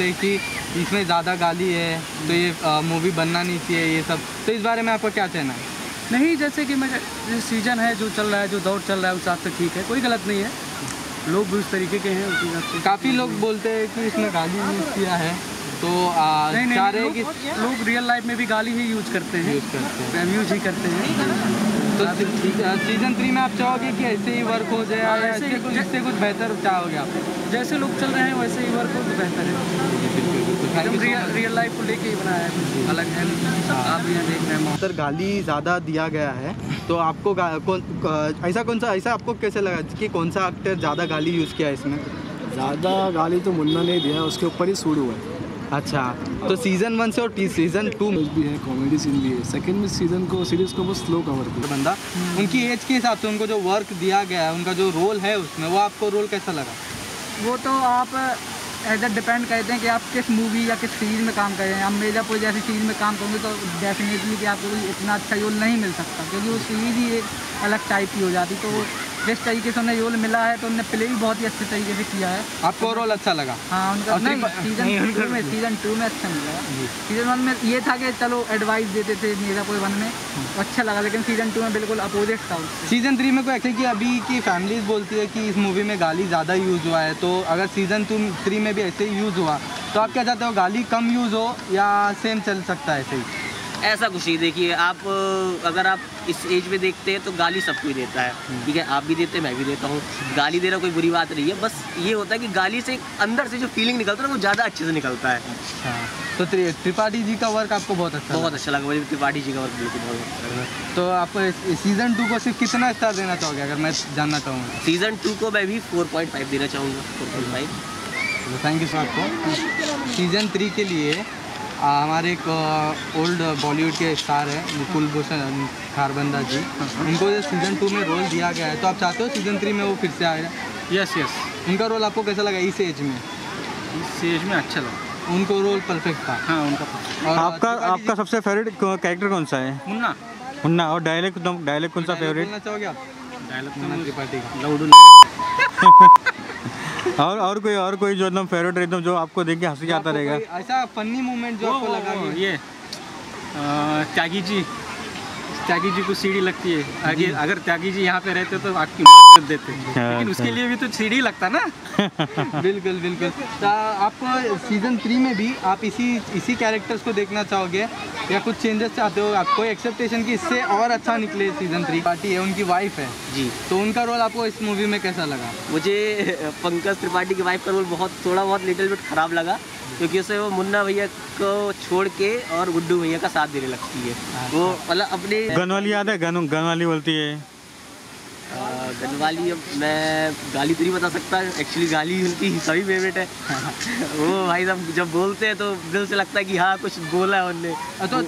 बोलते हैं कि इसमें ज़्यादा गाली है तो ये मूवी बनना नहीं चाहिए ये सब। तो इस बारे में आपका क्या कहना है? नहीं जैसे कि मैं सीज़न है जो चल रहा है जो दौर चल रहा है उस हिसाब से ठीक है कोई गलत नहीं है। लोग भी उस तरीके के हैं उस हिसाब से। काफ़ी लोग बोलते हैं कि इसमें गाली यूज़ किया है। तो चाह रहे हैं लोग, कि लोग रियल लाइफ में भी गाली ही यूज़ करते हैं। यूज़ करते हैं। यूज़ ही करते हैं। तो सीज़न थ्री में आप चाहोगे कि ऐसे ही वर्क हो जाए या ऐसे ही- कुछ इससे कुछ बेहतर चाहोगे आप? जैसे लोग चल रहे हैं वैसे ही वर्क हो तो बेहतर है। एकदम रियल रियल लाइफ को लेके ही बनाया है। अलग है। आप यहाँ देख रहे हैं सर गाली ज़्यादा दिया गया है तो आपको कौन ऐसा कौन सा ऐसा आपको कैसे लगा कि कौन सा एक्टर ज़्यादा गाली यूज़ किया है इसमें? ज़्यादा गाली तो मुन्ना ने दिया है उसके ऊपर ही शुरू हुआ है। अच्छा तो सीज़न वन से और सीज़न टू भी है कॉमेडी सीन भी है। सेकंड में सीज़न को सीरीज़ को बहुत स्लो कवर किया। बंदा? उनकी एज के हिसाब से उनको जो वर्क दिया गया है उनका जो रोल है उसमें वो आपको रोल कैसा लगा? वो तो आप एज डिपेंड करते हैं कि आप किस मूवी या किस सीरीज़ में काम कर रहे हैं। आप मिर्जापुर जैसी सीरीज़ में काम करोगे तो डेफिनेटली कि आपको इतना अच्छा रोल नहीं मिल सकता क्योंकि वो सीरीज़ ही एक अलग टाइप की हो जाती तो वो जिस तरीके से उन्हें रोल मिला है तो उन्होंने प्ले भी बहुत ही अच्छे तरीके से किया है। आपको रोल अच्छा लगा? हाँ उनका नहीं सीज़न टू में सीज़न टू में अच्छा मिला सीज़न वन में ये था कि चलो एडवाइस देते थे मिर्जापुर वन में तो अच्छा लगा लेकिन सीज़न टू में बिल्कुल अपोजिट था सीज़न थ्री में कोई ऐसे कि अभी की फैमिलीज़ बोलती है कि इस मूवी में गाली ज़्यादा यूज़ हुआ है तो अगर सीज़न टू थ्री में भी ऐसे ही यूज़ हुआ तो आप क्या चाहते हो गाली कम यूज़ हो या सेम चल सकता है ऐसे ही? ऐसा कुछ नहीं। देखिए आप अगर आप इस एज में देखते हैं तो गाली सब कोई देता है। ठीक है? आप भी देते हैं मैं भी देता हूँ। गाली देना कोई बुरी बात नहीं है। बस ये होता है कि गाली से अंदर से जो फीलिंग निकलता है ना वो ज़्यादा अच्छे से निकलता है। अच्छा। तो त्रिपाठी जी का वर्क आपको बहुत अच्छा बहुत। अच्छा लगा मुझे। त्रिपाठी जी का वर्क बिल्कुल बहुत अच्छा लगा। तो आप सीज़न टू को सिर्फ़ कितना स्टार देना चाहोगे अगर मैं जानना चाहूँगा सीज़न टू को मैं भी 4.5 देना चाहूँगा। 4.5 थैंक यू सर आपको। सीज़न थ्री के लिए हमारे एक ओल्ड बॉलीवुड के स्टार है कुलभूषण खारबंदा जी। उनको जो सीज़न टू में रोल दिया गया है तो आप चाहते हो सीज़न थ्री में वो फिर से आए? यस यस उनका रोल आपको कैसा लगा इस एज में? इस एज में अच्छा लगा। उनको रोल परफेक्ट था। हाँ उनका और आपका आपका सबसे फेवरेट कैरेक्टर कौन सा है? मुन्ना। मुन्ना और डायलेक्ट डायलेक्ट कौन सा फेवरेट चाहोगे आप? डायलॉग मुन्ना त्रिपाठी का। लाउडू और और कोई और कोई जो एकदम फेवरेट एकदम जो आपको देख के हँसी आता रहेगा? ऐसा फनी मोमेंट जो आपको लगा ये त्यागी जी। त्यागी जी को सीढ़ी लगती है। आगे अगर त्यागी जी यहाँ पे रहते तो आपकी कर देते। लेकिन उसके अच्छा। लिए भी तो सीढ़ी लगता ना। बिल्कुल बिल्कुल। तो आपको सीज़न थ्री में भी आप इसी इसी कैरेक्टर्स को देखना चाहोगे? या कुछ चेंजेस चाहते हो? आप कोई एक्सेप्टेशन की इससे और अच्छा निकले सीज़न थ्री पार्टी है उनकी वाइफ है। जी। तो उनका रोल आपको इस मूवी में कैसा लगा? मुझे पंकज त्रिपाठी की वाइफ का रोल बहुत थोड़ा बहुत लिटिल बिट खराब लगा। क्योंकि उसे वो मुन्ना भैया को छोड़ के और गुड्डू भैया का साथ देने लगती है। वो मतलब अपने गन वाली याद है? गन गन वाली बोलती है। गनवाली अब मैं गाली तो नहीं बता सकता। एक्चुअली गाली उनकी सभी फेवरेट है। वो भाई साहब जब बोलते हैं तो दिल से लगता है कि हाँ कुछ बोला है उनने। तो